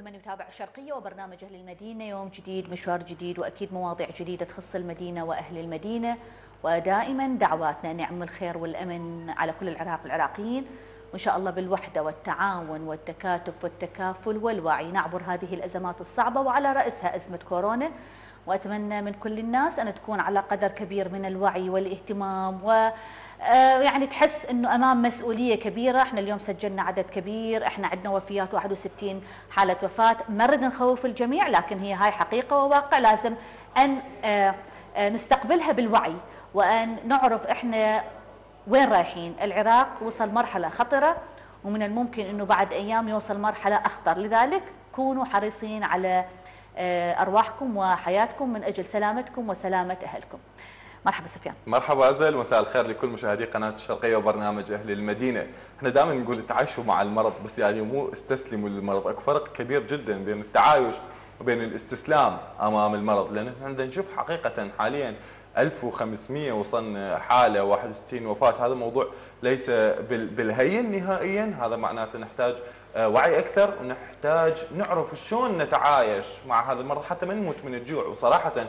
لكل من يتابع الشرقية وبرنامج أهل المدينة يوم جديد مشوار جديد وأكيد مواضيع جديدة تخص المدينة وأهل المدينة. ودائما دعواتنا نعم الخير والأمن على كل العراق والعراقيين. وإن شاء الله بالوحدة والتعاون والتكاتف والتكافل والوعي. نعبر هذه الأزمات الصعبة وعلى رأسها أزمة كورونا. وأتمنى من كل الناس أن تكون على قدر كبير من الوعي والاهتمام. و يعني تحس إنه أمام مسؤولية كبيرة، إحنا اليوم سجلنا عدد كبير، إحنا عندنا وفيات 61 حالة وفاة، ما نريد نخوف الجميع لكن هي هاي حقيقة وواقع. لازم أن آه، آه، نستقبلها بالوعي وأن نعرف إحنا وين رايحين، العراق وصل مرحلة خطرة ومن الممكن إنه بعد أيام يوصل مرحلة أخطر، لذلك كونوا حريصين على أرواحكم وحياتكم من أجل سلامتكم وسلامة أهلكم. مرحبا سفيان. مرحبا أزل. مساء الخير لكل مشاهدي قناة الشرقية وبرنامج أهل المدينة. إحنا دائما نقول تعايشوا مع المرض بس يعني مو استسلموا للمرض. أكو فرق كبير جدا بين التعايش وبين الاستسلام أمام المرض. لأن إحنا نشوف حقيقة حاليا 1500 وصلنا حالة 61 وفاة. هذا موضوع ليس بالهين نهائيا. هذا معناته نحتاج آه، وعي أكثر ونحتاج نعرف شلون نتعايش مع هذا المرض. حتى ما نموت من الجوع. وصراحة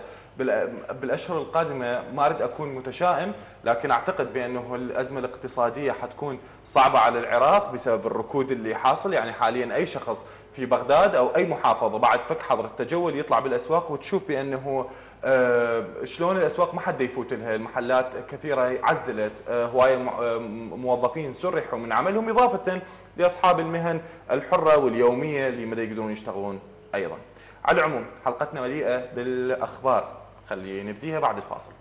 بالأشهر القادمة ما أريد أكون متشائم لكن أعتقد بأنه الأزمة الاقتصادية حتكون صعبة على العراق بسبب الركود اللي حاصل. يعني حاليا أي شخص في بغداد أو أي محافظة بعد فك حظر التجول يطلع بالأسواق وتشوف بأنه آه شلون الأسواق ما حد يفوت لها. المحلات كثيرة عزلت آه هواية آه، موظفين سرحوا من عملهم إضافة لأصحاب المهن الحرة واليومية اللي ما يقدرون يشتغلون أيضا. على العموم حلقتنا مليئة بالأخبار. خلينا نبديها بعد الفاصل.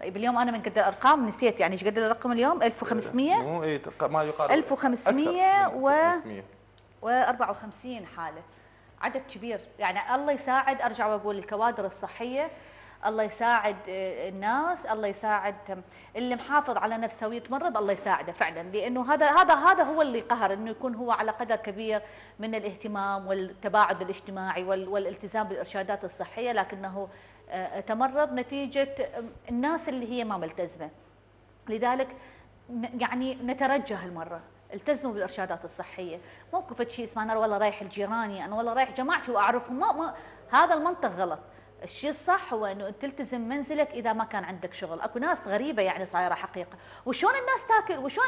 طيب اليوم أنا من قد الأرقام نسيت يعني إيش قد الرقم اليوم؟ 1500 مو اي ما يقارب. 1500 و 54 حالة. عدد كبير. يعني الله يساعد أرجع وأقول الكوادر الصحية الله يساعد آه، الناس الله يساعد اللي محافظ على نفسه ويتمرض الله يساعده فعلا. لأنه هذا هذا هذا هو اللي قهر إنه يكون هو على قدر كبير من الاهتمام والتباعد الاجتماعي والالتزام بالإرشادات الصحية لكنه آه، تمرض نتيجة الناس اللي هي ما ملتزمة. لذلك يعني نترجى هالمره التزموا بالأرشادات الصحية. مو شيء اسمه أنا والله رايح لجيراني أنا والله رايح جماعتي وأعرفهم. ما, ما هذا المنطق غلط. الشيء الصح هو إنه تلتزم منزلك إذا ما كان عندك شغل. أكو ناس غريبة يعني صايرة حقيقة. وشون الناس تاكل؟ وشون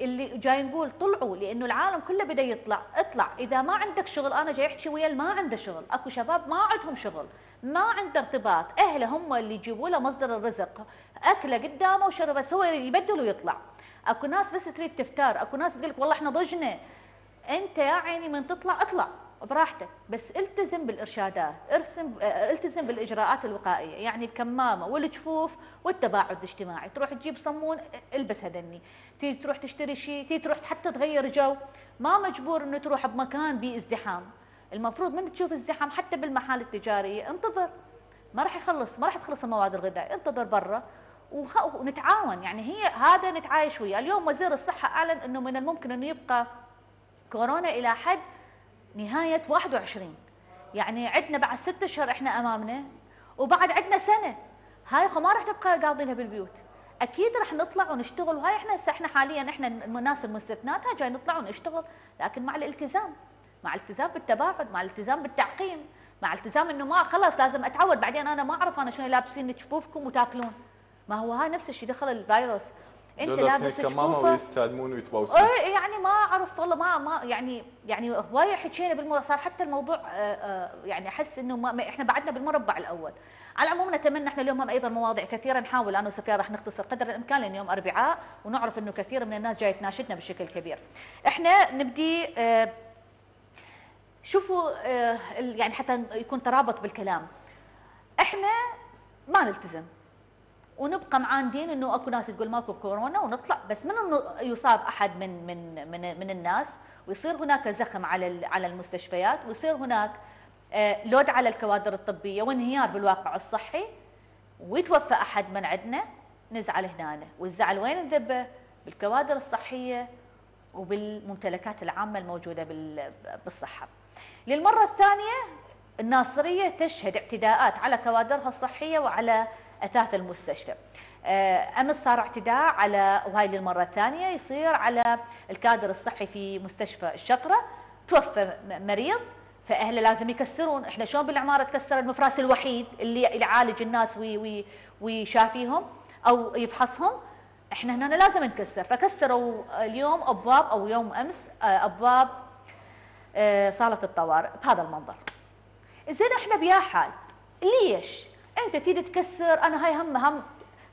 اللي جاي نقول طلعوا لأنه العالم كله بدأ يطلع. اطلع. إذا ما عندك شغل أنا جاي أحكي ويا ما عنده شغل. أكو شباب ما عندهم شغل ما عنده ارتباط. أهله هم اللي يجيبوا له مصدر الرزق. أكله قدامه وشرب بس هو يبدل ويطلع اكو ناس بس تريد تفتار اكو ناس تقول لك والله إحنا ضجنا. انت يا عيني من تطلع اطلع براحتك بس التزم بالارشادات ارسم التزم بالاجراءات الوقائية يعني الكمامة والجفوف والتباعد الاجتماعي. تروح تجيب صمون البس هذني تيجي تروح تشتري شيء تيجي تروح حتى تغير جو. ما مجبور إنه تروح بمكان بيه ازدحام. المفروض من تشوف ازدحام حتى بالمحال التجارية انتظر. ما راح يخلص ما راح تخلص المواد الغذائية انتظر برا. ونتعاون. يعني هي هذا نتعايش وياه. اليوم وزير الصحة أعلن أنه من الممكن أنه يبقى كورونا إلى حد نهاية 21 يعني عندنا بعد ست أشهر إحنا أمامنا وبعد عندنا سنة. هاي ما راح نبقى قاضينها بالبيوت. أكيد راح نطلع ونشتغل. وهاي إحنا هسه إحنا حاليا إحنا الناس المستثنات هاي جاي نطلع ونشتغل لكن مع الالتزام. مع الالتزام بالتباعد مع الالتزام بالتعقيم مع الالتزام إنه ما خلاص لازم أتعود. بعدين أنا ما أعرف أنا شنو لابسين جفوفكم وتاكلون. ما هو ها نفس الشيء دخل الفيروس. انت لابس كمامه ويستخدمون ويتبوسون. اي يعني ما أعرف والله ما ما يعني يعني هوايه حكينا بالموضوع صار حتى الموضوع آه، آه، يعني أحس إنه ما إحنا بعدنا بالمربع الأول. على العموم نتمنى إحنا اليوم أيضا مواضيع كثيرة نحاول أنا وسفيان راح نختصر قدر الإمكان لأن يوم أربعاء ونعرف إنه كثير من الناس جاي تناشدنا بشكل كبير. إحنا نبدي آه، شوفوا يعني حتى يكون ترابط بالكلام. إحنا ما نلتزم. ونبقى معاندين إنه أكو ناس تقول ماكو كورونا ونطلع. بس من يصاب أحد من من من من الناس؟ ويصير هناك زخم على على المستشفيات ويصير هناك آه، لود على الكوادر الطبية وانهيار بالواقع الصحي. ويتوفى أحد من عندنا نزعل هنا والزعل وين نذبه بالكوادر الصحية وبالممتلكات العامة الموجودة بالصحة. للمرة الثانية الناصرية تشهد اعتداءات على كوادرها الصحية وعلى أثاث المستشفى. آه، أمس صار اعتداء على وهاي للمرة الثانية يصير على الكادر الصحي في مستشفى الشقرة. توفى مريض فأهله لازم يكسرون. إحنا شلون بالعمارة تكسر المفراس الوحيد اللي يعالج الناس وي وي ويشافيهم أو يفحصهم؟ إحنا هنا لازم نكسر. فكسروا اليوم أبواب أو يوم أمس آه، أبواب آه، صالة الطوارئ بهذا المنظر. زين إحنا بيا حال ليش انت تيجي تكسر أنا هاي هم هم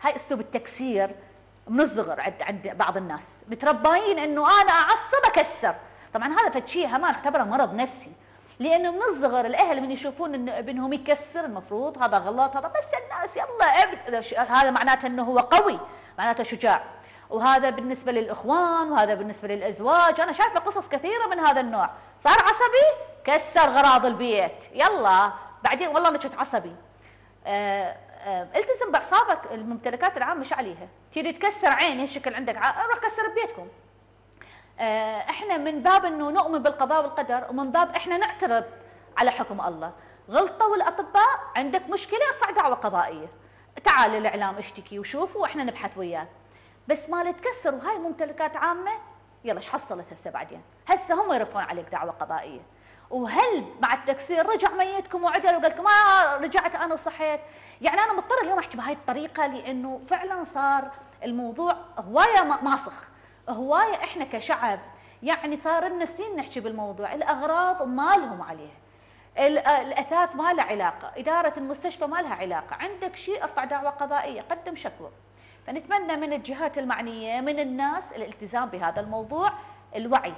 هاي أسلوب التكسير من الصغر عند عند بعض الناس. مترباين إنه أنا أعصب أكسر. طبعا هذا فشي ما نعتبره مرض نفسي. لأنه من الصغر الأهل من يشوفون ان ابنهم يكسر المفروض هذا غلط هذا بس الناس يلا ابن هذا معناته إنه هو قوي معناته شجاع. وهذا بالنسبة للإخوان وهذا بالنسبة للأزواج. أنا شايفة قصص كثيرة من هذا النوع. صار عصبي كسر غراض البيت. يلا بعدين والله انك عصبي. آه آه التزم بأعصابك الممتلكات العامة مش عليها؟ تريد تكسر عين هالشكل عندك روح كسر ببيتكم آه إحنا من باب إنه نؤمن بالقضاء والقدر ومن باب إحنا نعترض على حكم الله. غلطوا الاطباء عندك مشكلة ارفع دعوة قضائية. تعال للاعلام اشتكي وشوف وإحنا نبحث وياك بس ما تكسر وهاي ممتلكات عامة يلا إيش حصلت هسه بعدين؟ هسه هم يرفعون عليك دعوة قضائية. وهل مع التكسير رجع ميتكم وعدل وقال لكم آه رجعت أنا وصحيت. يعني أنا مضطر اليوم أحكي بهاي الطريقة لأنه فعلا صار الموضوع هواية ماسخ هواية إحنا كشعب يعني صار لنا سنين نحكي بالموضوع. الأغراض ما لهم عليها الأثاث ما لها علاقة. إدارة المستشفى ما لها علاقة. عندك شيء ارفع دعوة قضائية قدم شكوى. فنتمنى من الجهات المعنية من الناس الالتزام بهذا الموضوع الوعي.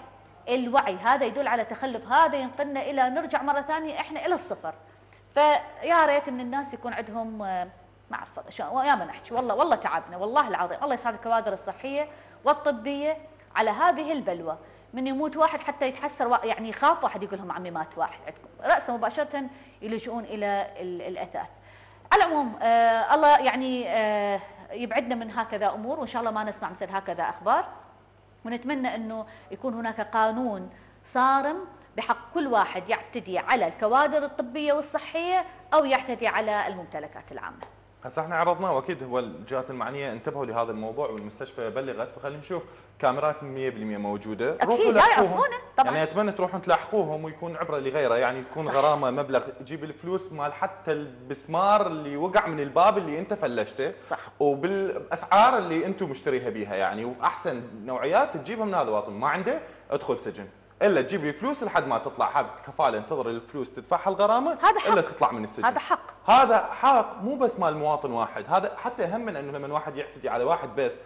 الوعي هذا يدل على تخلف هذا ينقلنا إلى نرجع مرة ثانية إحنا إلى الصفر. فيا ريت إن الناس يكون عندهم ما أعرف يا ما نحكي والله والله تعبنا والله العظيم. الله يسعد الكوادر الصحية والطبية على هذه البلوى. من يموت واحد حتى يتحسر يعني يخاف واحد يقول لهم عمي مات واحد عندكم. راسا مباشرة يلجؤون إلى الأثاث. على العموم آه الله يعني آه يبعدنا من هكذا أمور وإن شاء الله ما نسمع مثل هكذا أخبار. ونتمنى أنه يكون هناك قانون صارم بحق كل واحد يعتدي على الكوادر الطبية والصحية أو يعتدي على الممتلكات العامة. هسه إحنا عرضناه واكيد هو الجهات المعنية انتبهوا لهذا الموضوع والمستشفى بلغت فخلينا نشوف كاميرات 100% موجودة. أكيد لا يعرفونه طبعا. يعني أتمنى تروحون تلاحقوهم ويكون عبرة لغيره يعني يكون صح. غرامة مبلغ تجيب الفلوس مال حتى البسمار اللي وقع من الباب اللي انت فلشته. صح. وبالأسعار اللي أنتم مشتريها بيها يعني وأحسن نوعيات تجيبها من هذا الوطن. ما عنده ادخل سجن. إلا تجيب لي فلوس لحد ما تطلع. هذا كفالة انتظر الفلوس تدفعها الغرامة هذا حق. إلا تطلع من السجن. هذا حق. هذا حق مو بس مال مواطن واحد هذا حتى اهم من إنه لما واحد يعتدي على واحد بس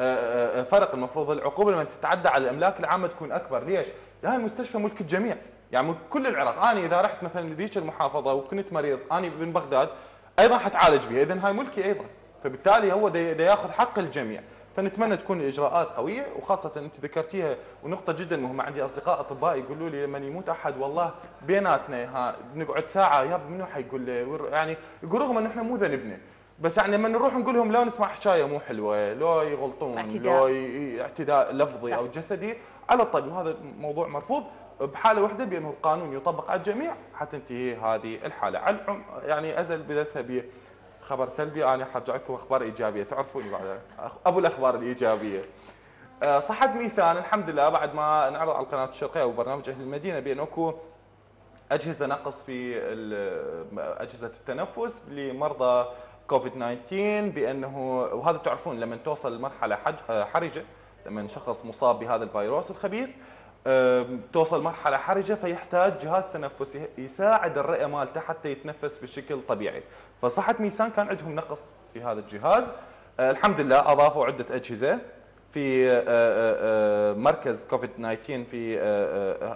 آه، آه، آه، فرق المفروض العقوبة لما تتعدى على الأملاك العامه تكون أكبر. ليش؟ هاي المستشفى ملك الجميع. يعني ملك كل العراق. أنا إذا رحت مثلا لذيك المحافظة وكنت مريض أنا من بغداد أيضا حتعالج بها. اذا هاي ملكي أيضا. فبالتالي هو ياخذ حق الجميع. فنتمنى تكون الاجراءات قوية وخاصة أنت ذكرتيها ونقطة جدا مهمة عندي. أصدقاء أطباء يقولوا لي لما يموت أحد والله بيناتنا ها نقعد ساعة يا منو حيقول له يعني يقول رغم إن إحنا مو ذنبنا بس يعني لما نروح نقول لهم لا نسمع حكاية مو حلوة لو يغلطون اعتداء. لو اعتداء لفظي صح. أو جسدي. على الطبيب وهذا موضوع مرفوض بحالة واحدة بانه القانون يطبق على الجميع حتنتهي هذه الحالة. على يعني أزل بذهب خبر سلبي أنا حرجع لكم أخبار إيجابية. تعرفوني بعد أبو الأخبار الإيجابية. آه، صحة ميسان الحمد لله. بعد ما نعرض على القناه الشرقيه وبرنامج أهل المدينة بان اكو أجهزة نقص في أجهزة التنفس لمرضى كوفيد 19 بأنه وهذا تعرفون لما توصل لمرحلة حرجة لما شخص مصاب بهذا الفيروس الخبيث. توصل مرحلة حرجة فيحتاج جهاز تنفسي يساعد الرئة مالته حتى يتنفس بشكل طبيعي. فصحة ميسان كان عندهم نقص في هذا الجهاز. أه، الحمد لله أضافوا عدة أجهزة في أه، أه، مركز كوفيد 19 في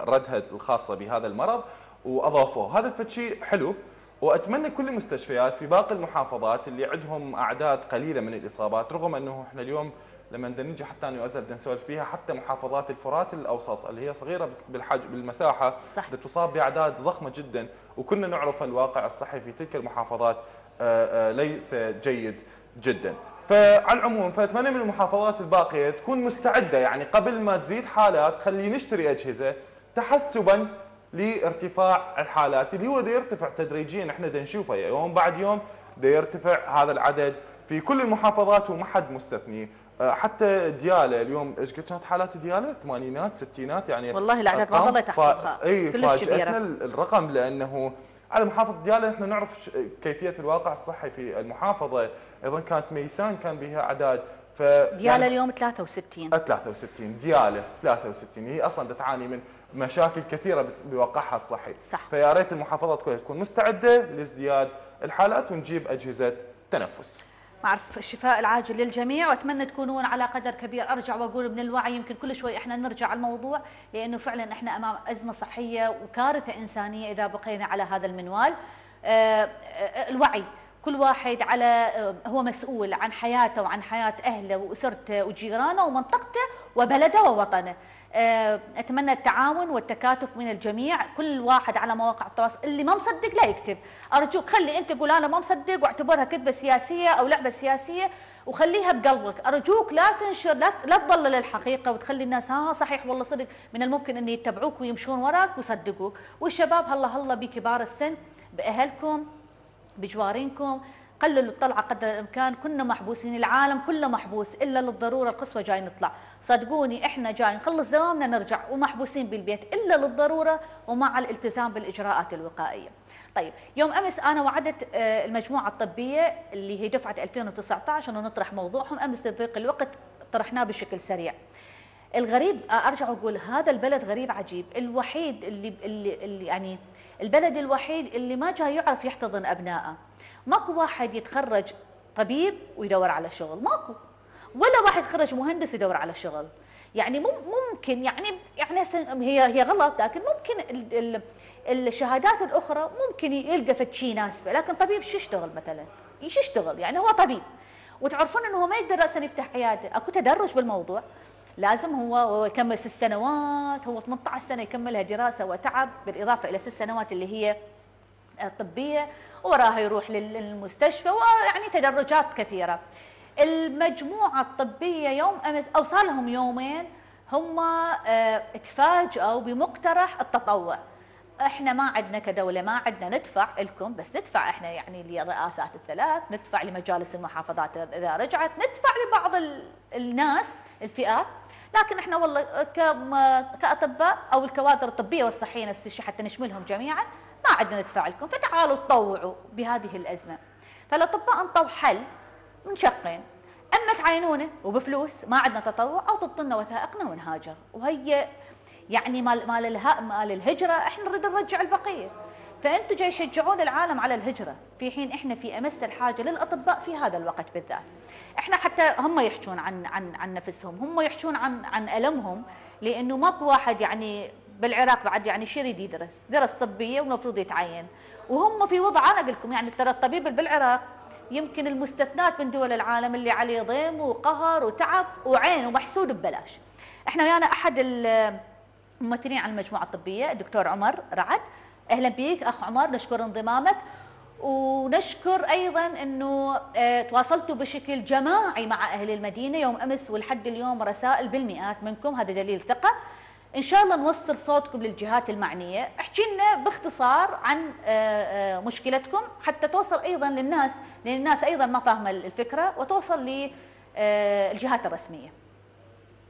ردهد الخاصة بهذا المرض وأضافوه. هذا فشي حلو وأتمنى كل المستشفيات في باقي المحافظات اللي عندهم أعداد قليلة من الإصابات رغم أنه إحنا اليوم لما بدنا نجي حتى وازل بدنا نسولف فيها حتى محافظات الفرات الأوسط اللي هي صغيرة بالحج بالمساحة صح. تصاب بأعداد ضخمة جدا وكنا نعرف الواقع الصحي في تلك المحافظات آه، آه، ليس جيد جدا. فعلى العموم فأتمنى من المحافظات الباقية تكون مستعدة يعني قبل ما تزيد حالات خلي نشتري أجهزة تحسبا لارتفاع الحالات اللي هو دا يرتفع تدريجيا إحنا دا نشوفه يوم بعد يوم دا يرتفع هذا العدد في كل المحافظات وما حد مستثني. حتى ديالة اليوم إيش قد كانت حالات ديالة؟ ثمانينات ستينات يعني والله الاعداد ما ظلت احفظها اي فاجاتنا الرقم لأنه على محافظة ديالة إحنا نعرف كيفية الواقع الصحي في المحافظة. أيضا كانت ميسان كان بها أعداد ف ديالة يعني اليوم 63 63 ديالة 63 هي أصلا تعاني من مشاكل كثيرة بواقعها الصحي. صح. فيا ريت المحافظات كلها تكون مستعدة لازدياد الحالات ونجيب أجهزة تنفس. معرف الشفاء العاجل للجميع. وأتمنى تكونون على قدر كبير. أرجع وأقول من الوعي يمكن كل شوي إحنا نرجع على الموضوع لأنه فعلا إحنا أمام أزمة صحية وكارثة إنسانية إذا بقينا على هذا المنوال. آه، آه، الوعي. كل واحد على آه، هو مسؤول عن حياته وعن حياة أهله وأسرته وجيرانه ومنطقته وبلده ووطنه. أتمنى التعاون والتكاتف من الجميع كل واحد على مواقع التواصل اللي ما مصدق لا يكتب. أرجوك خلي أنت قول أنا ما مصدق واعتبرها كذبة سياسية أو لعبة سياسية وخليها بقلبك. أرجوك لا تنشر لا, لا تضلل الحقيقة وتخلي الناس ها صحيح والله صدق من الممكن إن يتبعوك ويمشون وراك ويصدقوك. والشباب هلا هلا بكبار السن بأهلكم بجوارينكم. قللوا الطلعة قدر الإمكان كنا محبوسين العالم كله محبوس إلا للضرورة القصوى جاي نطلع. صدقوني إحنا جاي نخلص دوامنا نرجع ومحبوسين بالبيت إلا للضرورة ومع الالتزام بالإجراءات الوقائية. طيب يوم أمس أنا وعدت آه، المجموعة الطبية اللي هي دفعة 2019 انه نطرح موضوعهم. أمس لضيق الوقت طرحناه بشكل سريع. الغريب آه، أرجع وأقول هذا البلد غريب عجيب. الوحيد اللي, اللي, اللي يعني البلد الوحيد اللي ما جاي يعرف يحتضن أبنائه. ماكو واحد يتخرج طبيب ويدور على شغل ماكو. ولا واحد يتخرج مهندس يدور على شغل. يعني ممكن يعني يعني هي هي غلط لكن ممكن ال ال الشهادات الأخرى ممكن يلقى فد شيء يناسبه لكن طبيب شو يشتغل مثلا؟ شو يشتغل؟ يعني هو طبيب. وتعرفون إنه هو ما يقدر راسا يفتح عياده أكو تدرج بالموضوع. لازم هو يكمل ست سنوات هو 18 سنة يكملها دراسة وتعب بالإضافة إلى ست سنوات اللي هي الطبيه وراها يروح للمستشفى ويعني تدرجات كثيرة. المجموعة الطبية يوم أمس أو صار لهم يومين هم آه، تفاجئوا بمقترح التطوع. إحنا ما عندنا كدولة ما عندنا ندفع لكم بس ندفع إحنا يعني للرئاسات الثلاث ندفع لمجالس المحافظات إذا رجعت ندفع لبعض الناس الفئات لكن إحنا والله كأطباء أو الكوادر الطبية والصحية نفس الشيء حتى نشملهم جميعا. ما عندنا ندفع لكم فتعالوا تطوعوا بهذه الأزمة. فالأطباء أنطوا حل من شقين أما تعينونه وبفلوس ما عندنا تطوع أو تطلنا وثائقنا ونهاجر. وهي يعني مال مال الها مال الهجرة إحنا نريد نرجع البقية. فانتم جاي تشجعون العالم على الهجرة. في حين إحنا في أمس الحاجة للأطباء في هذا الوقت بالذات. إحنا حتى هم يحجون عن عن عن نفسهم هم يحجون عن عن ألمهم لأنه ماكو واحد يعني بالعراق بعد يعني شو يريد يدرس درس طبية والمفروض يتعين. وهم في وضع أنا أقول لكم يعني ترى الطبيب بالعراق يمكن المستثنات من دول العالم اللي عليه ضيم وقهر وتعب وعين ومحسود ببلاش. إحنا ويانا أحد الممثلين عن المجموعة الطبية الدكتور عمر رعد. أهلا بك أخ عمر نشكر انضمامك. ونشكر أيضا إنه آه تواصلتوا بشكل جماعي مع أهل المدينة. يوم أمس ولحد اليوم رسائل بالمئات منكم هذا دليل ثقة. إن شاء الله نوصل صوتكم للجهات المعنية. أحكي لنا باختصار عن آه، آه، مشكلتكم حتى توصل أيضا للناس لأن الناس أيضا ما فاهمة الفكرة وتوصل للجهات الرسمية.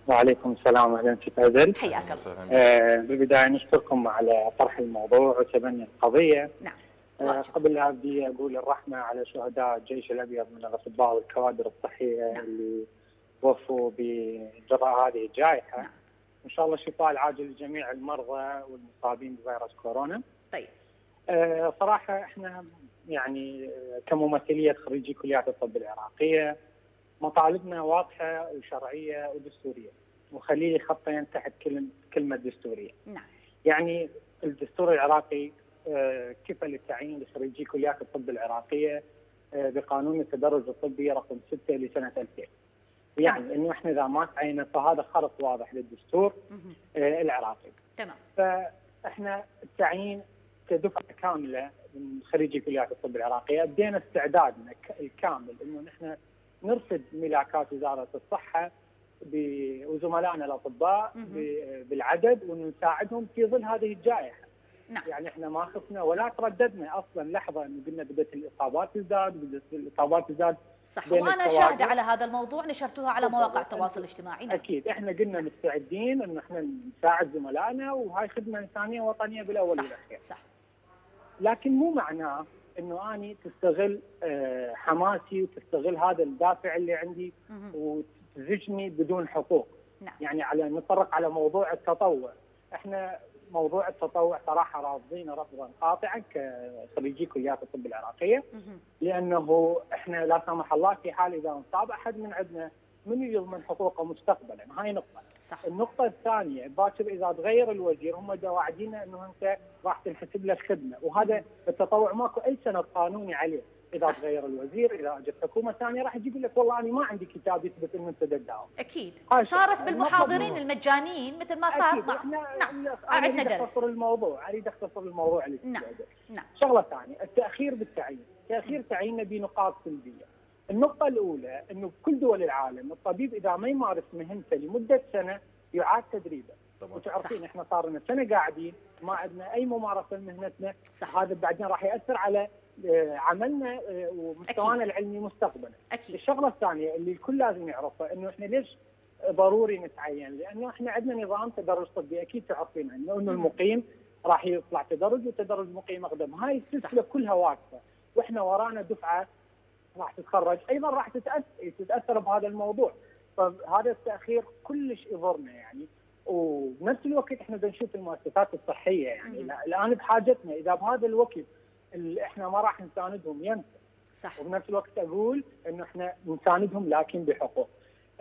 وعليكم السلام أهلا فيك عزل حياك الله. آه بالبداية نشكركم على طرح الموضوع وتبني القضية. نعم. آه قبل لا أبدي أقول الرحمة على شهداء الجيش الأبيض من الاطباء والكوادر الصحية نعم. اللي توفوا بجراء هذه الجائحة. نعم. إن شاء الله شفاء العاجل لجميع المرضى والمصابين بفيروس كورونا. طيب. آه صراحة إحنا يعني كممثلية خريجي كليات الطب العراقية مطالبنا واضحة وشرعية ودستورية وخليلي خطين تحت كلمة دستورية. نعم. يعني الدستور العراقي آه كفل التعيين لخريجي كليات الطب العراقية آه بقانون التدرج الطبي رقم 6 لسنة 2000. يعني إنه إحنا إذا ما تعينا فهذا خرق واضح للدستور آه العراقي. تمام. فإحنا التعيين كدفعة كاملة من خريجي كليات الطب العراقيه أدينا استعدادنا الكامل إنه نحن نرصد ملاكات وزارة الصحة وزملائنا الأطباء بالعدد ونساعدهم في ظل هذه الجائحة. نعم يعني إحنا ما خفنا ولا ترددنا أصلا لحظة إنه قلنا بدأت الإصابات تزداد بدأت الإصابات تزداد صح وأنا. شاهدة على هذا الموضوع نشرتوها على. مواقع التواصل الاجتماعي نعم أكيد إحنا قلنا مستعدين انه إحنا نساعد زملائنا وهاي خدمة إنسانية وطنيه بالأول والأخير. صح لكن مو معناه إنه أني تستغل آه، حماسي وتستغل هذا الدافع اللي عندي. وتزجني بدون حقوق نعم يعني على نتطرق على موضوع التطوع إحنا موضوع التطوع صراحة رافضينه رفضا قاطعا كخريجي كليات الطب العراقية. لأنه إحنا لا سمح الله في حال إذا انصاب أحد من عندنا من يضمن حقوقه مستقبلا. هاي نقطة. صح. النقطة الثانية باكر إذا تغير الوزير هم دا واعدين أنه أنت راح تنحسب له الخدمة وهذا التطوع ماكو أي سند قانوني عليه. إذا صح. تغير الوزير إذا أجت حكومة ثانية راح يجي يقول لك والله أنا ما عندي كتاب يثبت أنه أنت تداوم أكيد. صارت. بالمحاضرين المجانيين مثل ما صار أكيد. مع إحنا نعم. عندنا درس. أختصر الموضوع. أريد أختصر الموضوع اللي نعم. نعم. شغلة ثانية التأخير بالتعيين. تأخير تعيينه بنقاط سلبية. النقطة الأولى أنه بكل دول العالم الطبيب إذا ما يمارس مهنته لمدة سنة يعاد تدريبه. طبعا. وتعرفين إحنا صار لنا سنة قاعدين ما عندنا أي ممارسة لمهنتنا. هذا بعدين راح يأثر على عملنا آه، ومستوانا العلمي مستقبلا. الشغلة الثانية اللي الكل لازم يعرفها إنه إحنا ليش ضروري نتعين؟ لأنه إحنا عندنا نظام تدرج طبي أكيد تعرفين عنه إنه المقيم راح يطلع تدرج وتدرج مقيم أقدم، هاي السلسلة كلها واقفة وإحنا ورانا دفعة راح تتخرج أيضا راح تتاثر تتأثر بهذا الموضوع. فهذا التأخير كلش يضرنا يعني وبنفس الوقت إحنا بنشوف المؤسسات الصحية يعني. الآن بحاجتنا إذا بهذا الوقت اللي إحنا ما راح نساندهم ينسى صح وبنفس الوقت أقول إنه إحنا نساندهم لكن بحقوق.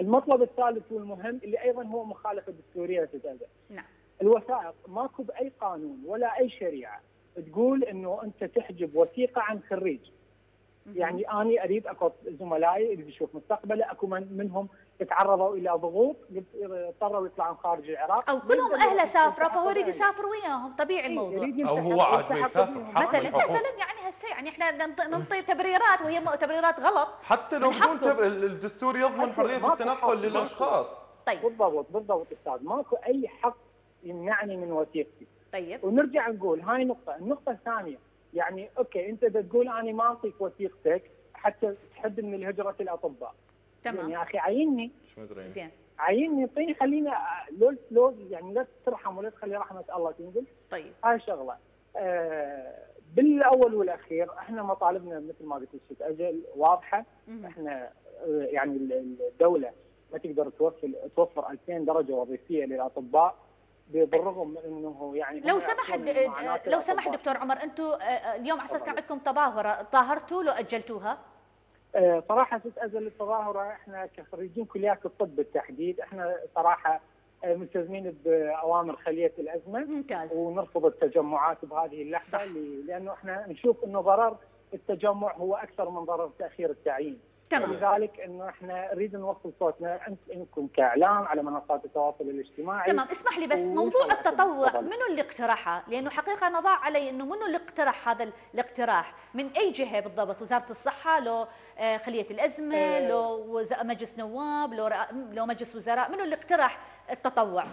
المطلب الثالث والمهم اللي أيضا هو مخالفة دستورية تتأذى. نعم الوثائق ماكو بأي قانون ولا أي شريعة تقول إنه أنت تحجب وثيقة عن خريج. يعني أني أريد اكو زملائي اللي بيشوف مستقبله أكو من منهم تعرضوا إلى ضغوط اضطروا يطلعون خارج العراق. أو كلهم اهله سافروا فهو يريد. يسافر وياهم طبيعي إيه، الموضوع. يلتحق- هو عاد يسافر. مثلا. مثلا يعني هسه يعني إحنا ننط- ننطي تبريرات وهي تبريرات غلط. حتى لو بدون. الدستور يضمن حرية التنقل. للأشخاص. طيب. بالضبط بالضبط أستاذ. ماكو أي حق يمنعني من وثيقتي. طيب. ونرجع نقول هاي نقطة. النقطة الثانية يعني أوكي أنت تقول أنا ما أعطيك وثيقتك حتى تحد من الهجرة الأطباء. تمام. يا أخي عيني. شو مدري زين. عيني اعطيني خلينا لو لو يعني لا ترحم ولا تخلي رحمة الله تنزل. طيب. هاي شغلة. آه بالأول والأخير إحنا مطالبنا مثل ما قلت لك أجل واضحة. مهم. إحنا آه، يعني ال- الدولة ما تقدر توفر توفر 2000 درجة وظيفية للأطباء بالرغم من إنه يعني لو سمح لو سمح. دكتور عمر أنتم اليوم على أساس كان. عندكم تظاهره ظاهرتوا لو أجلتوها؟ آه، صراحة ست أزل التظاهره إحنا كخريجين كليات الطب بالتحديد إحنا صراحة آه، ملتزمين بأوامر خلية الأزمة. ممتاز. ونرفض التجمعات بهذه اللحظة لأنه إحنا نشوف إنه ضرر التجمع هو أكثر من ضرر تأخير التعيين. تمام لذلك إنه إحنا نريد نوصل صوتنا أنت- إنكم كإعلام على منصات التواصل الاجتماعي تمام اسمح لي بس موضوع. التطوع. منو اللي اقترحه؟ لأنه حقيقة أنا ضاع علي إنه منو اللي اقترح هذا الاقتراح؟ من أي جهة بالضبط؟ وزارة الصحة لو آه، خلية الأزمة آه. لو مجلس نواب لو لو مجلس وزراء منو اللي اقترح التطوع؟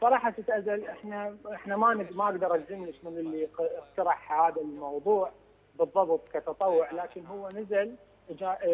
صراحة ست ازل إحنا إحنا ما ما أقدر اجزم لك من اللي اقترح هذا الموضوع بالضبط كتطوع لكن هو نزل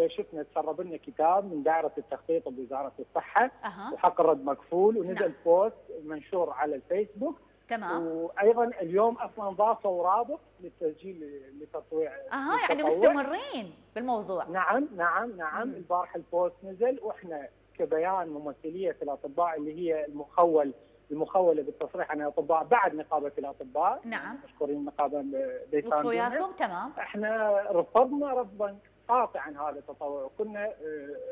شفنا تسرب لنا كتاب من دائرة التخطيط بوزاره الصحة أها. وحق الرد مكفول ونزل نعم. بوست منشور على الفيسبوك. تمام. وأيضا اليوم أصلا ضافوا رابط للتسجيل لتطويع أها يعني. مستمرين بالموضوع. نعم نعم نعم. مم. البارحه البوست نزل وإحنا كبيان ممثلية الأطباء اللي هي المخول المخولة بالتصريح عن الأطباء بعد نقابة الأطباء. نعم. مشكورين وقفوا بيساندونا وياكم؟ تمام. إحنا رفضنا رفضا. قاطعا هذا التطوع وكنا آه،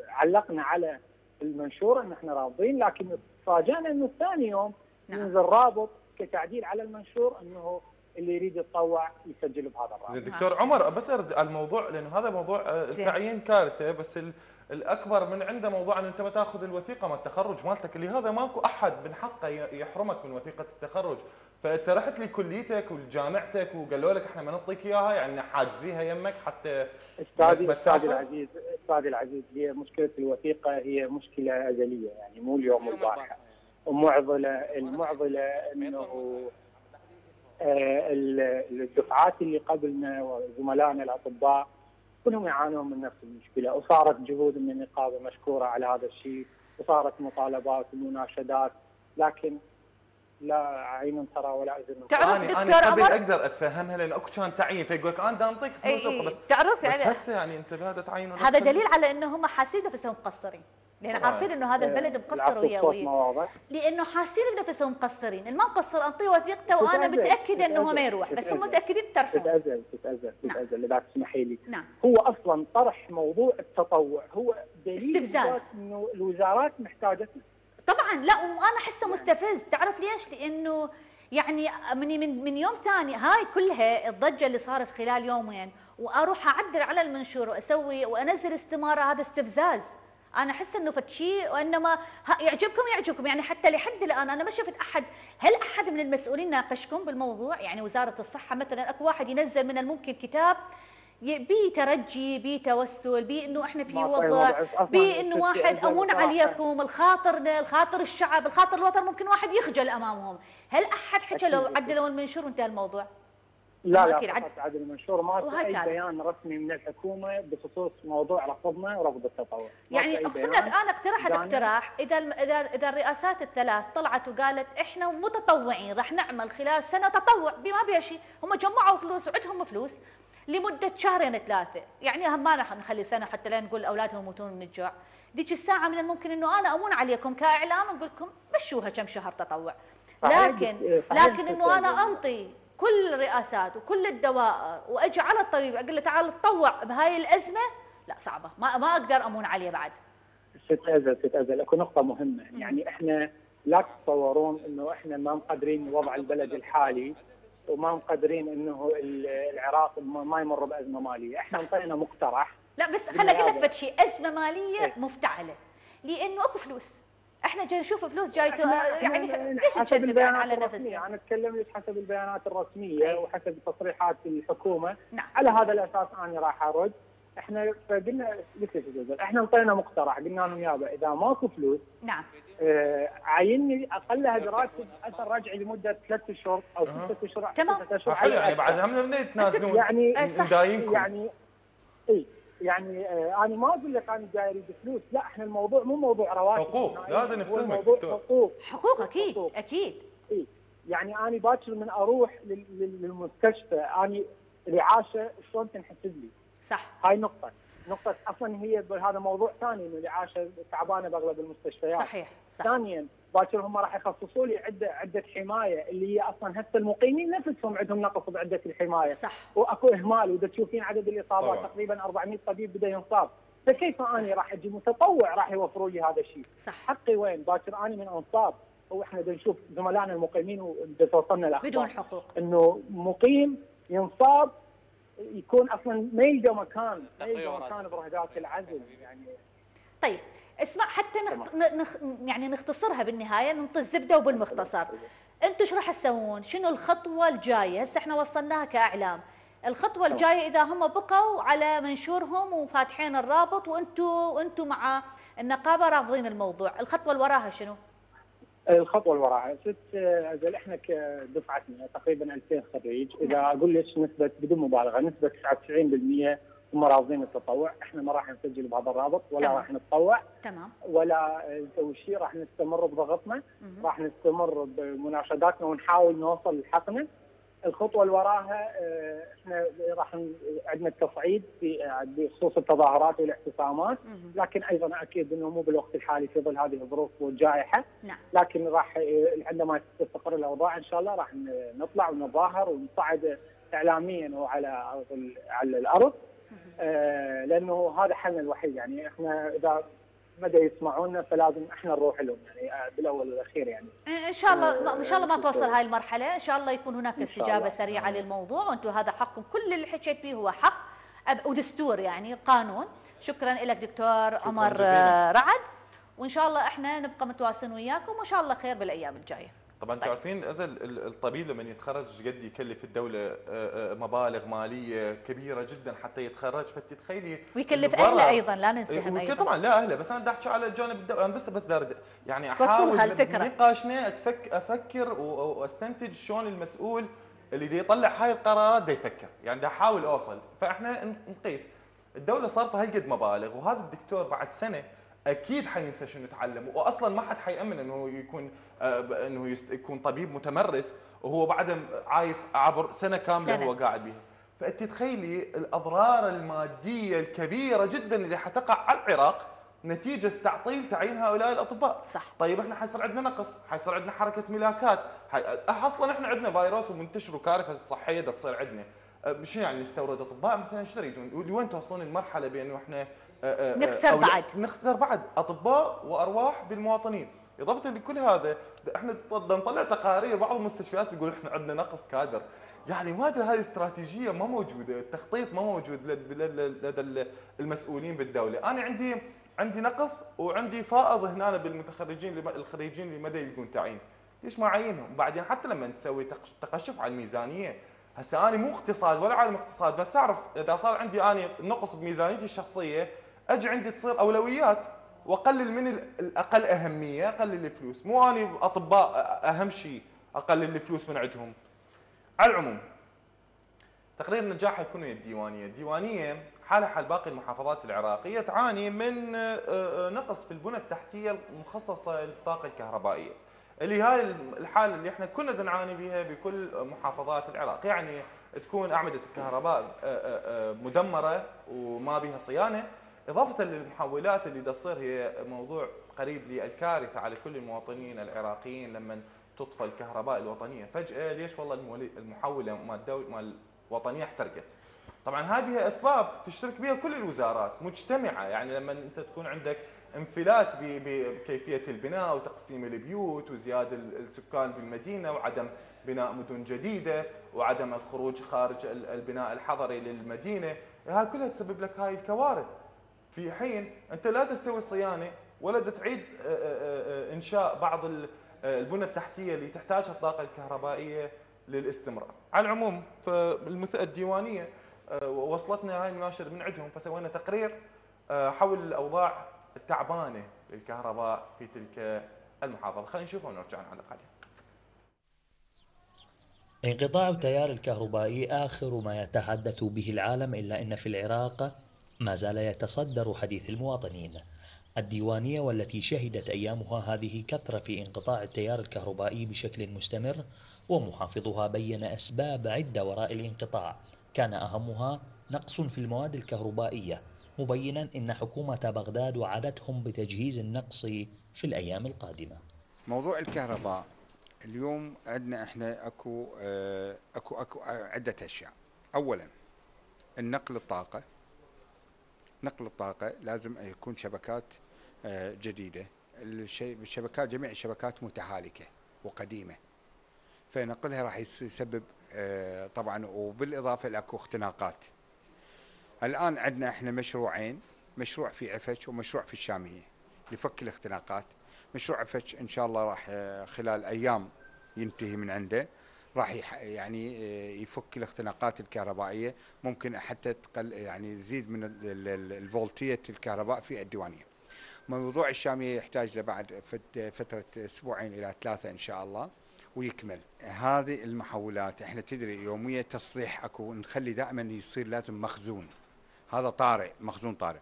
علقنا على المنشور إن إحنا رافضين لكن تفاجئنا إنه ثاني يوم نعم. ينزل رابط كتعديل على المنشور إنه اللي يريد يتطوع يسجل بهذا الرابط زين دكتور عمر بس أرد على الموضوع لأنه هذا موضوع آه،. التعيين كارثة بس ال- الأكبر من عنده موضوع إن أنت ما تأخذ الوثيقة مال التخرج مالتك اللي هذا ماكو أحد من حقه يحرمك من وثيقة التخرج فانت رحت لكليتك ولجامعتك وقالوا لك إحنا ما نعطيك إياها يعني حاجزيها يمك حتى استاذي استاذي؟ العزيز استاذي العزيز هي مشكلة الوثيقة هي مشكلة أزلية يعني مو اليوم والبارحه ومعضله المعضلة إنه آه، ال- الدفعات اللي قبلنا وزملائنا الأطباء كلهم يعانون من نفس المشكلة. وصارت جهود من النقابة مشكورة على هذا الشيء وصارت مطالبات ومناشدات لكن لا عين ترى ولا أذن تعرف أنا دكتور أنا؟ أقدر أتفهمها لأن أكو كان تعيين فيقول لك أنا دا انطيك فلوس بس تعرف بس يعني هسه يعني أنت لا تعين هذا. دليل على إنه هم حاسين نفسهم مقصرين لأن طبعاً. عارفين إنه هذا البلد مقصر ويا ويا ما لأنه حاسين بنفسهم مقصرين الما مقصر أنطيه وثيقته وأنا متأكدة إنه هو ما يروح بس هم. متأكدين ترحون تتأذى تتأذى نعم. تتأذى إذا تسمحي لي نعم هو أصلا طرح موضوع التطوع هو دليل استفزاز. إنه الوزارات محتاجة طبعا لا وأنا أحسه مستفز. تعرف ليش؟ لأنه يعني من من من يوم ثاني هاي كلها الضجة اللي صارت خلال يومين وأروح اعدل على المنشور وأسوي وأنزل استمارة هذا استفزاز. أنا أحس إنه فد شيء وإنما يعجبكم يعجبكم. يعني حتى لحد الآن أنا ما شفت أحد هل أحد من المسؤولين ناقشكم بالموضوع؟ يعني وزارة الصحة مثلا أكو واحد ينزل من الممكن كتاب بيه ترجي بيه توسل بيه إنه إحنا في طيب وضع بيه إنه واحد أمون. عليكم الخاطر الخاطر الشعب الخاطر الوطن ممكن واحد يخجل أمامهم هل أحد حكى لو. عدلوا المنشور وانتهى الموضوع لا لا عد- عدل المنشور ما في أي. بيان رسمي من الحكومة بخصوص موضوع رفضنا ورفض التطوع يعني اقسم. لك أنا اقترحت. اقتراح إذا إذا إذا الرئاسات الثلاث طلعت وقالت إحنا متطوعين راح نعمل خلال سنة تطوع بما بها شيء هم جمعوا فلوس وعندهم فلوس لمدة شهرين ثلاثة. يعني ما راح نخلي سنة حتى لا نقول أولادهم يموتون من الجوع. ذيك الساعة من الممكن إنه أنا أمون عليكم كإعلام نقول لكم مشوها كم شهر تطوع. لكن لكن إنه بس- أنا أنطي كل الرئاسات وكل الدوائر واجي على الطبيب أقول له تعال تطوع بهاي الأزمة. لا صعبة. ما ما أقدر أمون عليه بعد. تتأذى تتأذى أكو نقطة مهمة. يعني إحنا لا تتصورون إنه إحنا ما مقدرين وضع البلد الحالي. وما مقدرين إنه ال- العراق ما يمر بأزمة مالية، إحنا. انطينا مقترح. لا بس خل بالله أقول لك. فد شيء. أزمة مالية إيه. مفتعلة. لأنه أكو فلوس. إحنا جاي نشوف فلوس جاي يعني ليش نكذب يعني على نفسنا؟ أنا أتكلم لك حسب البيانات الرسمية أي. وحسب تصريحات الحكومة. نعم. على هذا الأساس أنا راح أرد. إحنا فقلنا أستاذ، إحنا انطينا مقترح قلنا لهم يابا إذا ماكو فلوس نعم آه، عيني اقلها براتب أثر رجعي لمدة ثلاث أشهر أو أه. ستة أشهر تمام. أشهر حلو يعني على بعد. هم من يتنازلون يعني صح. مداينكم يعني اي يعني آه أنا ما أقول لك أنا جاي أريد فلوس لا إحنا الموضوع مو موضوع رواتب حقوق، نهائياً. لازم نفتهمك. حقوق حقوق أكيد حقوق. أكيد إيه. يعني أنا باكر من أروح لل- لل- للمستشفى أنا الاعاشه شلون تنحسب لي؟ صح. هاي نقطة. نقطة أصلا هي هذا موضوع ثاني إنه الاعاشه تعبانه بأغلب المستشفيات. صحيح صح. ثانيا باكر هم راح يخصصوا لي عدة عدة حماية اللي هي أصلا هسه المقيمين نفسهم عندهم نقص بعدة الحماية. صح. وأكو إهمال وإذا تشوفين عدد الإصابات طبعاً. تقريبا 400 طبيب بدأ ينصاب. فكيف أني راح أجي متطوع راح يوفروا لي هذا الشيء؟ صح. حقي وين؟ باكر أني من أنصاب. وإحنا بدنا نشوف زملائنا المقيمين وتوصلنا الاخبار بدون حقوق. إنه مقيم ينصاب يكون أصلا ما يلقى مكان ما يلقى مكان بوحدات العزل يعني طيب اسمع حتى نخت... نخ... يعني نختصرها بالنهاية ننطي الزبدة وبالمختصر أنتم شو راح تسوون؟ شنو الخطوة الجاية؟ هسه إحنا وصلناها كإعلام. الخطوة. الجاية إذا هم بقوا على منشورهم وفاتحين الرابط وأنتم وأنتم مع النقابة رافضين الموضوع، الخطوة اللي وراها شنو؟ الخطوة اللي وراها. ست أجل إحنا كدفعتنا تقريبا 2000 خريج. إذا أقول لك نسبة بدون مبالغة نسبة 99% هم رافضين التطوع. إحنا ما راح نسجل بهذا الرابط ولا تمام. راح نتطوع تمام. ولا نسوي شيء. راح نستمر بضغطنا. راح نستمر بمناشداتنا ونحاول نوصل لحقنا. الخطوة اللي وراها آه، إحنا راح عندنا التصعيد في آه، بخصوص التظاهرات والاعتصامات. لكن أيضا أكيد إنه مو بالوقت الحالي في ظل هذه الظروف والجائحة. نعم. لكن راح آه، عندما تستقر الأوضاع إن شاء الله راح نطلع ونتظاهر ونصعد اعلاميا وعلى على الأرض. آه، لأنه هذا حلنا الوحيد. يعني إحنا إذا مدى يسمعونا فلازم إحنا نروح لهم يعني آه، بالأول والأخير يعني. ان شاء الله ما- إن شاء الله ما آه، توصل هاي المرحلة. إن شاء الله يكون هناك استجابة. سريعة للموضوع. وأنتم هذا حقكم. كل اللي حكيت به هو حق. ودستور يعني قانون. شكرا لك دكتور عمر جزيلاً. آه، رعد. وإن شاء الله إحنا نبقى متواصلين وياكم. وإن شاء الله خير بالأيام الجاية. طبعا طيب. تعرفين ازل ال- الطبيب لما يتخرج قد يكلف الدولة آه، آه، مبالغ مالية كبيرة جدا حتى يتخرج فتتخيلي ويكلف. أهله أيضا لا إيه، ننساهم وك- أيضا طبعا لا أهله بس أنا بدي أحكي على الجانب الدولي أنا بس بس دار يعني أحاول الفكرة. بنقاشنا اتفك أفكر وأستنتج شلون المسؤول اللي دي يطلع هاي القرارات دا يفكر يعني دا أحاول أوصل فإحنا نقيس الدولة صارفه هالقد مبالغ وهذا الدكتور بعد سنة أكيد حينسى شنو تعلم واصلا ما حد حيأمن إنه يكون إنه يست- يكون طبيب متمرس وهو بعد عايف عبر سنة كاملة سنة. هو قاعد بيها. فأنت تخيلي الأضرار المادية الكبيرة جدا اللي حتقع على العراق نتيجة تعطيل تعيين هؤلاء الأطباء. صح. طيب إحنا حيصير عندنا نقص حيصير عندنا حركة ملاكات. حي... أصلا إحنا عندنا فيروس ومنتشر وكارثة صحية دا تصير عندنا. أه، شنو يعني نستورد أطباء مثلا؟ إيش تريدون؟ لوين توصلون المرحلة بأنه إحنا أه، نخسر بعد. نخسر بعد. أطباء وأرواح بالمواطنين. إضافة لكل هذا إحنا نطلع تقارير بعض المستشفيات تقول إحنا عندنا نقص كادر. يعني ما أدري هذه استراتيجية ما موجودة التخطيط ما موجود لد- لد- لدى المسؤولين بالدولة. أنا عندي عندي نقص وعندي فائض هنا بالمتخرجين لم- الخريجين اللي مدى يلقون تعيين. ليش ما أعينهم؟ بعدين حتى لما تسوي تقش- تقشف على الميزانية. هسه أنا مو اقتصاد ولا عالم اقتصاد بس أعرف إذا صار عندي أنا نقص بميزانيتي الشخصية أجي عندي تصير أولويات. واقلل من ال- الأقل أهمية اقلل الفلوس. مو أني أطباء أهم شيء أقلل الفلوس من عندهم. على العموم تقرير النجاح يكون الديوانية، الديوانية حالها حال باقي المحافظات العراقية تعاني من آه، آه، نقص في البنى التحتية المخصصة للطاقة الكهربائية. اللي هاي الحالة اللي إحنا كنا نعاني بها بكل محافظات العراق، يعني تكون أعمدة الكهرباء آه، مدمرة وما بها صيانة، إضافة للمحولات اللي تصير هي موضوع قريب للكارثة على كل المواطنين العراقيين لما تطفى الكهرباء الوطنية، فجأة ليش والله المحولة مال الوطنية احترقت. طبعا هذه أسباب تشترك بها كل الوزارات مجتمعة. يعني لما أنت تكون عندك انفلات بكيفية البناء وتقسيم البيوت وزيادة ال- السكان بالمدينة وعدم بناء مدن جديدة وعدم الخروج خارج ال- البناء الحضري للمدينة هاي كلها تسبب لك هاي الكوارث. في حين أنت لا تسوي صيانه ولا تعيد آه، آه، آه، إنشاء بعض ال- البنى التحتية اللي تحتاجها الطاقة الكهربائية للاستمرار. على العموم فالمث- الديوانية وصلتنا هاي المناشر من عندهم فسوينا تقرير حول الأوضاع التعبانة للكهرباء في تلك المحافظة، خلينا نشوفها ونرجع نعلق عليها. انقطاع التيار الكهربائي آخر ما يتحدث به العالم إلا أن في العراق ما زال يتصدر حديث المواطنين. الديوانية والتي شهدت أيامها هذه كثرة في انقطاع التيار الكهربائي بشكل مستمر ومحافظها بين أسباب عدة وراء الانقطاع. كان أهمها نقص في المواد الكهربائية مبينا أن حكومة بغداد وعدتهم بتجهيز النقص في الأيام القادمة. موضوع الكهرباء اليوم عندنا إحنا أكو آه، أكو أكو عدة أشياء. اولا النقل الطاقة. نقل الطاقة لازم يكون شبكات آه، جديدة. الشي- الشبكات جميع الشبكات متهالكه وقديمة. فنقلها راح يس- يسبب آه، طبعا وبالإضافة لاكو اختناقات. الآن عندنا إحنا مشروعين مشروع في عفش ومشروع في الشامية. لفك الاختناقات. مشروع عفش إن شاء الله راح آه، خلال أيام ينتهي من عنده. راح يعني آه، يفك الاختناقات الكهربائية ممكن حتى تقل يعني يزيد من ال- ال- ال- الفولتيه الكهرباء في الديوانية. موضوع الشامية يحتاج له بعد فت- فترة أسبوعين إلى ثلاثة إن شاء الله ويكمل. هذه المحولات إحنا تدري يوميا تصليح أكو نخلي دائما يصير لازم مخزون. هذا طارئ مخزون طارئ.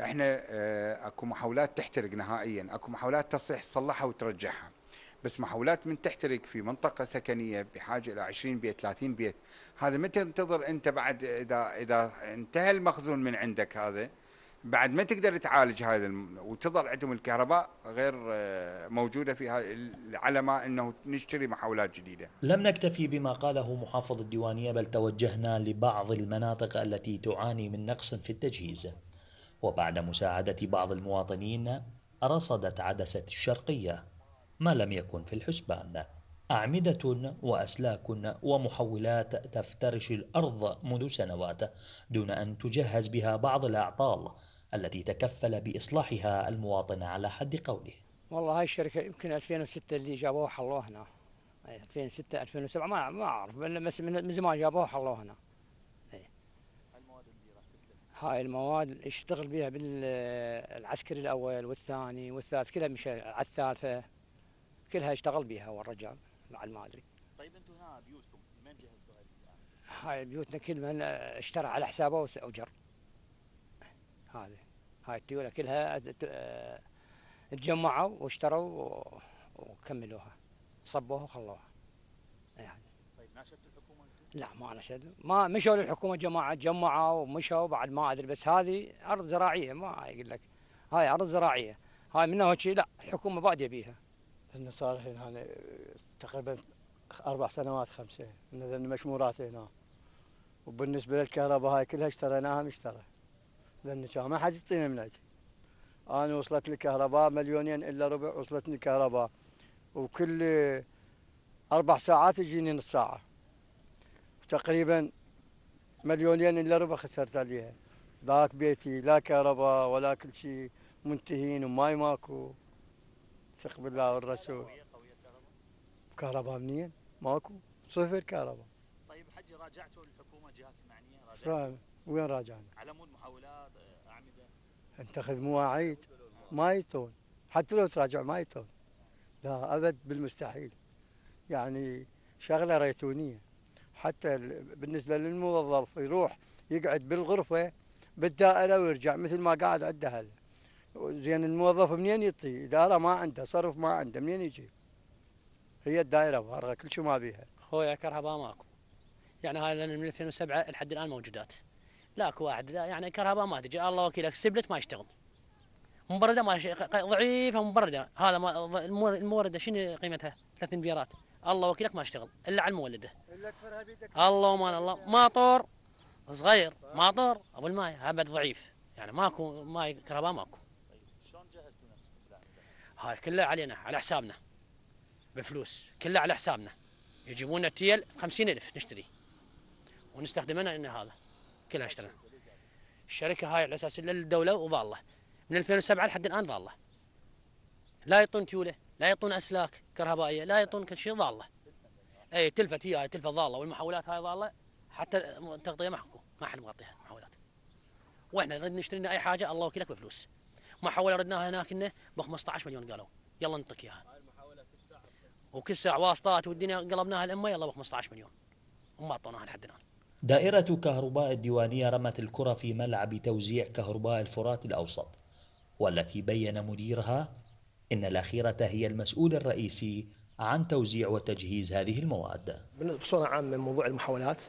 إحنا آه، أكو محاولات تحترق نهائيا أكو محاولات تصلح تصلحها وترجعها بس محاولات من تحترق في منطقة سكنية بحاجة إلى 20 بيت 30 بيت. هذا متى تنتظر أنت بعد إذا إذا انتهى المخزون من عندك هذا بعد ما تقدر تعالج هذا وتظل عندهم الكهرباء غير آه، موجودة في على ما إنه نشتري محاولات جديدة. لم نكتفي بما قاله محافظ الديوانية بل توجهنا لبعض المناطق التي تعاني من نقص في التجهيز. وبعد مساعدة بعض المواطنين رصدت عدسة الشرقية ما لم يكن في الحسبان. أعمدة وأسلاك ومحولات تفترش الأرض منذ سنوات دون أن تجهز بها بعض الأعطال التي تكفل بإصلاحها المواطن على حد قوله. والله هاي الشركة يمكن 2006 اللي جابوها حلوها هنا. أي 2006 2007 ما ما أعرف. بس من زمان جابوها حلوها هنا. هاي المواد اشتغل بها بالعسكري الأول والثاني والثالث كلها مش على الثالثة. كلها اشتغل بها هو الرجال بعد ما أدري. طيب أنتم هنا بيوتكم من جهزتوا هاي بيوتنا كل من اشترى على حسابه واجر هذه هاي التيولة كلها تجمعوا واشتروا وكملوها صبوها وخلوها. يعني طيب ناشدتوا الحكومة؟ لا ما نشد ما مشوا للحكومة جماعة جمعوا ومشوا بعد ما أدري. بس هذه أرض زراعية ما يقول لك. هاي أرض زراعية. هاي منها شيء لا الحكومة باديه بيها انه صار هنا هنا تقريبا أربع سنوات خمسة من ذن المشمورات هنا وبالنسبة للكهرباء هاي كلها اشتريناها مشترى لأن كان ما حد يعطينا من عندي أنا وصلت لي كهرباء مليونين إلا ربع وصلتني كهرباء. وكل أربع ساعات يجيني نص ساعة. تقريبا مليونين إلا ربع خسرت عليها. ذاك بيتي لا كهرباء ولا كل شيء. منتهين وماي ماكو. ثق بالله والرسول؟ كهرباء؟ منين؟ ماكو. صفر كهرباء. طيب حجي راجعتوا الحكومة الجهات المعنيه راجعتوا؟ را- وين راجعنا؟ على مود محاولات آه، أعمدة؟ اتخذ مواعيد ما يتون حتى لو تراجع ما يتون لا أبد بالمستحيل. يعني شغلة ريتونية. حتى ال- بالنسبة للموظف يروح يقعد بالغرفة بالدائرة ويرجع مثل ما قاعد عنده هلا زين الموظف منين يعطي إدارة ما عنده صرف ما عنده منين يجي؟ هي الدائرة فارغه كل شيء ما بيها. خويا كهرباء ماكو يعني هاي من 2007 لحد الآن موجودات. لا أكو واحد لا يعني كهرباء ما تجي الله وكيلك split ما يشتغل. مبردة ما ش... ق- ضعيفة مبردة. هذا ما المولدة شنو قيمتها؟ ثلاث امبيرات الله وكيلك ما اشتغل إلا على المولدة. الله وما الله. ماطور صغير ماطور أبو الماي ابد ضعيف. يعني ماكو ماي كهرباء ماكو طيب شلون جهزتوا نفسكم بالاعمده؟ هاي كلها علينا على حسابنا. بفلوس. كلها على حسابنا. يجيبون لنا تيل خمسين ألف نشتري. ونستخدمنا إن هذا. كلها اشترينا. الشركة هاي على أساس للدولة وظالة. من 2007 لحد الآن ظالة. لا يعطون تيولة لا يعطون أسلاك كهربائية لا يعطون كل شيء ظالة. أي تلفت هي هاي تلفت ظالة. والمحولات هاي ظالة. حتى التغطية ما ما حد مغطيها محولات وإحنا نريد نشتري لنا أي حاجة الله وكيلك بفلوس. محاولة ردناها هناك إنه ب 15 مليون قالوا. يلا نعطيك إياها. وكل ساعة واسطات والدنيا قلبناها الأمة يلا ب 15 مليون وما اعطوناها لحد الآن. دائرة كهرباء الديوانية رمت الكرة في ملعب توزيع كهرباء الفرات الأوسط والتي بين مديرها إن الأخيرة هي المسؤول الرئيسي عن توزيع وتجهيز هذه المواد. بصورة عامة موضوع المحاولات.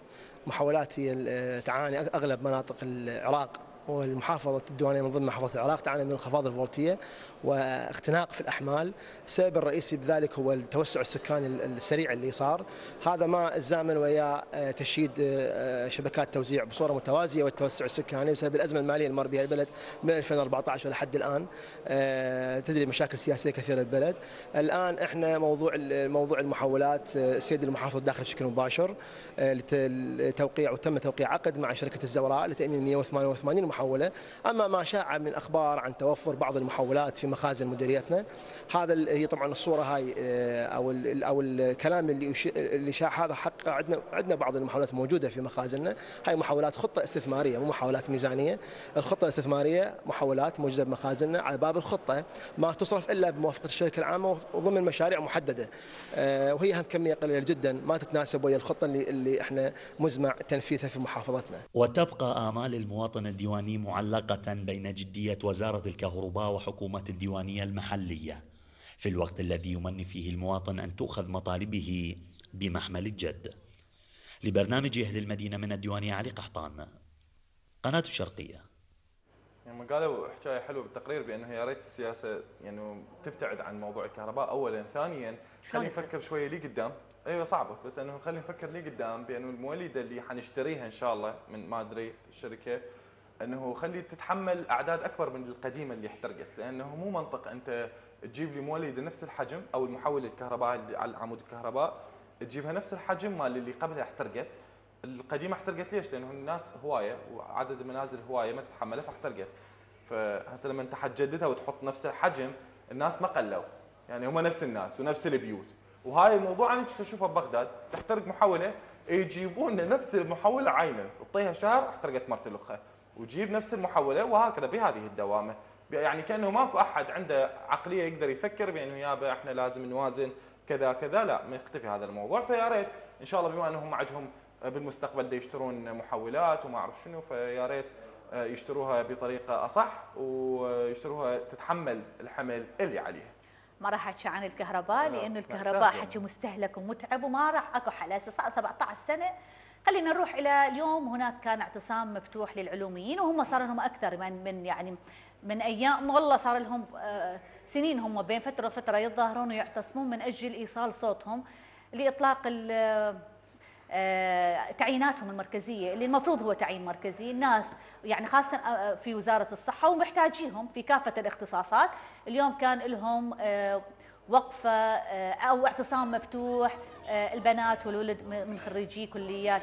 محاولات هي تعاني أغلب مناطق العراق. والمحافظة الديوانية من ضمن محافظة العراق تعاني من الانخفاض الفولتية واختناق في الأحمال. السبب الرئيسي بذلك هو التوسع السكاني ال- السريع اللي صار. هذا ما الزامن وياه آه، تشييد آه، شبكات توزيع بصورة متوازية والتوسع السكاني بسبب الأزمة المالية اللي مر بها البلد من 2014 ولحد الآن. آه، تدري مشاكل سياسية كثيرة بالبلد الآن إحنا موضوع موضوع المحولات آه، السيد المحافظ داخل بشكل مباشر آه، لت- لتوقيع وتم توقيع عقد مع شركة الزوراء لتأمين 188 محولة أما ما شاع من أخبار عن توفر بعض المحولات في مخازن مديريتنا هذا هي طبعا الصورة هاي آه، أو ال- أو الكلام اللي اللي شاع هذا حق عندنا عندنا بعض المحولات موجودة في مخازننا. هاي محولات خطة استثمارية مو محولات ميزانية. الخطة الاستثمارية محولات موجودة بمخازننا على باب الخطة ما تصرف إلا بموافقة الشركة العامة وضمن مشاريع محددة. آه، وهي هم كمية قليلة جدا ما تتناسب ويا الخطة اللي, اللي إحنا مزمع تنفيذها في محافظتنا. وتبقى آمال المواطن الديواني معلقة بين جدية وزارة الكهرباء وحكومة الديوانية المحلية في الوقت الذي يمني فيه المواطن أن تؤخذ مطالبه بمحمل الجد. لبرنامج أهل المدينة من الديوانية علي قحطان قناة الشرقية. يعني ما قالوا حكاية حلوة بالتقرير بأنه يا ريت السياسة يعني تبتعد عن موضوع الكهرباء اولا، ثانيا خلينا؟ نفكر شوية لي قدام، أيوه صعبة بس إنه خلينا نفكر لي قدام بأنه المولده اللي حنشتريها إن شاء الله من ما أدري الشركة أنه خلي تتحمل أعداد أكبر من القديمة اللي احترقت لأنه مو منطق أنت تجيب لي مولده نفس الحجم أو المحول الكهرباء اللي على عمود الكهرباء تجيبها نفس الحجم مال اللي قبلها احترقت. القديمة احترقت ليش؟ لأنه الناس هواية وعدد المنازل هواية ما تتحملها فاحترقت. فهسه لما أنت حتجددها وتحط نفس الحجم الناس ما قلوا. يعني هم نفس الناس ونفس البيوت. وهاي الموضوع أنا كنت أشوفه ببغداد تحترق محولة يجيبون نفس المحوله عينا تعطيها شهر احترقت مرت الاخه وتجيب نفس المحوله وهكذا بهذه الدوامة. يعني كأنه ماكو أحد عنده عقلية يقدر يفكر بأنه يابا إحنا لازم نوازن كذا كذا. لا ما يختفي هذا الموضوع. فيا ريت إن شاء الله بما أنهم عندهم بالمستقبل دي يشترون محولات وما أعرف شنو فيا ريت يشتروها بطريقة أصح ويشتروها تتحمل الحمل اللي عليها. ما راح أحكي عن الكهرباء لأنه الكهرباء حكي مستهلك ومتعب وما راح. أكو حل هسه صار 17 سنة. خلينا نروح إلى اليوم. هناك كان اعتصام مفتوح للعلوميين وهم صار لهم أكثر من من يعني من أيام. والله صار لهم سنين هم بين فترة وفترة يتظاهرون ويعتصمون من أجل إيصال صوتهم لإطلاق تعييناتهم المركزية اللي المفروض هو تعيين مركزي. الناس يعني خاصة في وزارة الصحة ومحتاجينهم في كافة الاختصاصات. اليوم كان لهم وقفة أو اعتصام مفتوح البنات والولد من خريجي كليات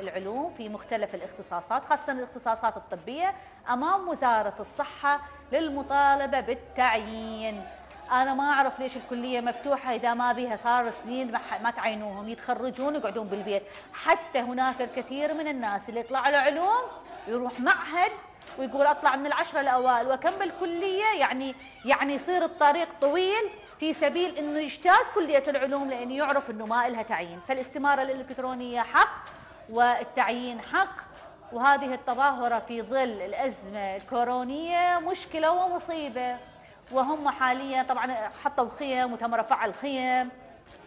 العلوم في مختلف الاختصاصات خاصة الاختصاصات الطبية أمام وزارة الصحة للمطالبة بالتعيين. أنا ما أعرف ليش الكلية مفتوحة إذا ما بها صار سنين ما تعينوهم يتخرجون يقعدون بالبيت. حتى هناك الكثير من الناس اللي يطلع له علوم يروح معهد ويقول أطلع من العشرة الأوائل وأكمل كلية. يعني يعني يصير الطريق طويل في سبيل إنه يجتاز كلية العلوم لأنه يعرف إنه ما لها تعيين. فالاستمارة الالكترونيه حق والتعيين حق وهذه التظاهرة في ظل الأزمة الكورونية مشكلة ومصيبة. وهم حاليا طبعا حطوا خيم وتم رفع الخيم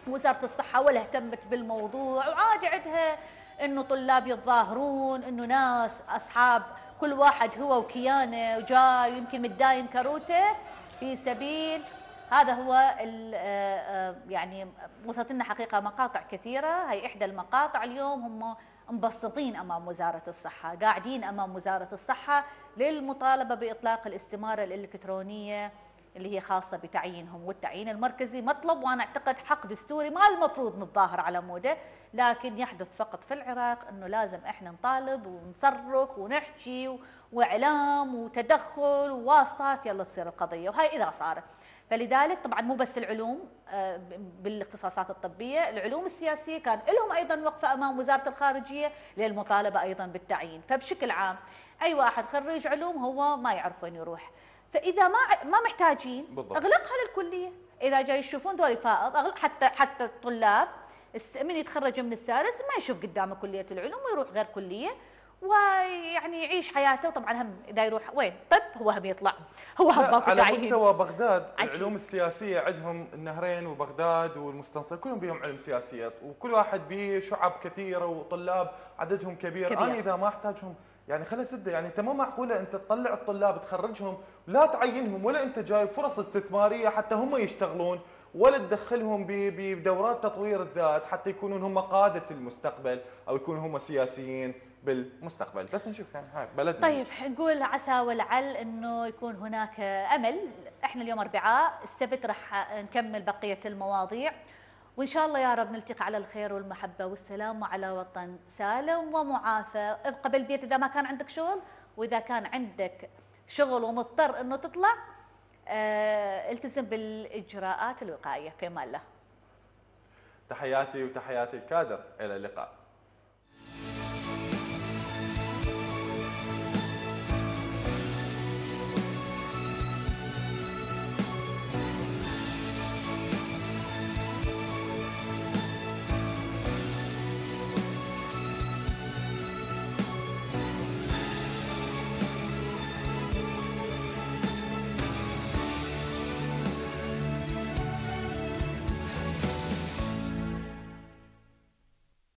وزارة الصحة ولا اهتمت بالموضوع وعادي عندها إنه طلاب يتظاهرون إنه ناس أصحاب كل واحد هو وكيانه وجاي يمكن متداين كروته في سبيل هذا هو يعني وصلت لنا حقيقة مقاطع كثيرة. هي إحدى المقاطع اليوم هم مبسطين أمام وزارة الصحة قاعدين أمام وزارة الصحة للمطالبة بإطلاق الاستمارة الإلكترونية اللي هي خاصة بتعيينهم والتعيين المركزي. مطلب وأنا أعتقد حق دستوري ما المفروض نتظاهر على موده لكن يحدث فقط في العراق إنه لازم إحنا نطالب ونصرخ ونحكي وإعلام وتدخل وواسطات يلا تصير القضية. وهي إذا صارت. فلذلك طبعا مو بس العلوم بالاختصاصات الطبية، العلوم السياسية كان لهم أيضا وقفة أمام وزارة الخارجية للمطالبة أيضا بالتعيين، فبشكل عام أي واحد خريج علوم هو ما يعرف وين يروح، فإذا ما ما محتاجين بالضبط. أغلقها للكلية، إذا جاي يشوفون ذولي فائض حتى حتى الطلاب من يتخرج من السادس ما يشوف قدامه كلية العلوم ويروح غير كلية. ويعني يعيش حياته. طبعا هم إذا يروح وين؟ طب هو هم يطلع. هو هم ماكو على تعيين. مستوى بغداد عجيب. العلوم السياسية عندهم النهرين وبغداد والمستنصر كلهم بيهم علم سياسيات وكل واحد به شعب كثيرة وطلاب عددهم كبير, كبير. أنا إذا ما أحتاجهم يعني خلي سدة يعني أنت ما معقولة أنت تطلع الطلاب تخرجهم لا تعينهم ولا أنت جايب فرص استثمارية حتى هم يشتغلون ولا تدخلهم بدورات تطوير الذات حتى يكونون هم قادة المستقبل أو يكونوا هم سياسيين. بالمستقبل. بس نشوف يعني هاي بلدنا. طيب نقول عسى ولعل إنه يكون هناك أمل. إحنا اليوم أربعاء السبت راح نكمل بقية المواضيع. وإن شاء الله يا رب نلتقي على الخير والمحبة والسلام وعلى وطن سالم ومعافى. ابقى بالبيت إذا ما كان عندك شغل وإذا كان عندك شغل ومضطر إنه تطلع آه التزم بالإجراءات الوقائية. في أمان الله. تحياتي وتحياتي الكادر. إلى اللقاء.